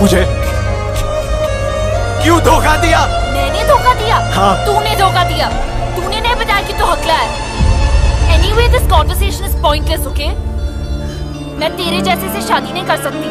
मुझे। क्यों धोखा दिया? मैंने धोखा दिया। हाँ। तूने धोखा दिया। तूने नहीं बताया कि तू हकला है। Anyway this conversation is pointless okay मैं तेरे जैसे से शादी नहीं कर सकती।